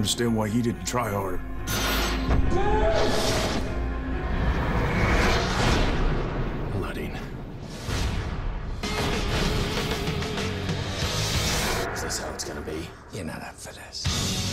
understand why he didn't try harder. Blooding. Is this how it's gonna be? You're not up for this.